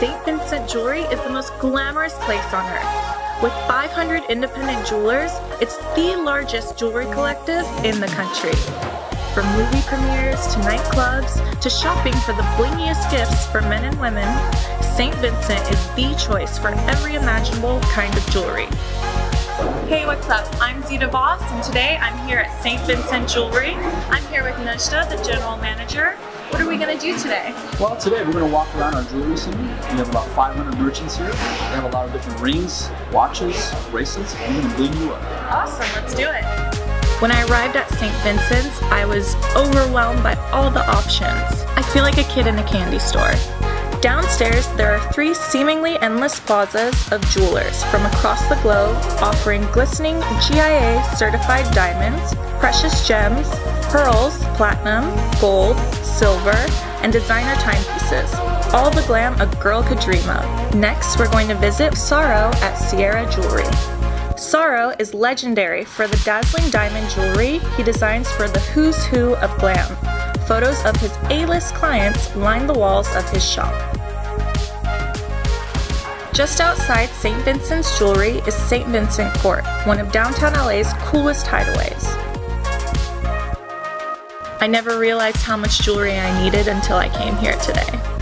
St. Vincent Jewelry is the most glamorous place on earth. With 500 independent jewelers, it's the largest jewelry collective in the country. From movie premieres to nightclubs to shopping for the blingiest gifts for men and women, St. Vincent is the choice for every imaginable kind of jewelry. Hey, what's up? I'm Zita Vass, and today I'm here at St. Vincent Jewelry. I'm here with Najda, the general manager. What are we going to do today? Well, today we're going to walk around our jewelry center. We have about 500 merchants here. We have a lot of different rings, watches, bracelets, and we're going to bling you up. Awesome, let's do it. When I arrived at St. Vincent's, I was overwhelmed by all the options. I feel like a kid in a candy store. Downstairs, there are three seemingly endless plazas of jewelers from across the globe offering glistening GIA certified diamonds, precious gems, pearls, platinum, gold, silver, and designer timepieces. All the glam a girl could dream of. Next, we're going to visit Saro at Sierra Jewelry. Saro is legendary for the dazzling diamond jewelry he designs for the who's who of glam. Photos of his A-list clients line the walls of his shop. Just outside St. Vincent's Jewelry is St. Vincent Court, one of downtown LA's coolest hideaways. I never realized how much jewelry I needed until I came here today.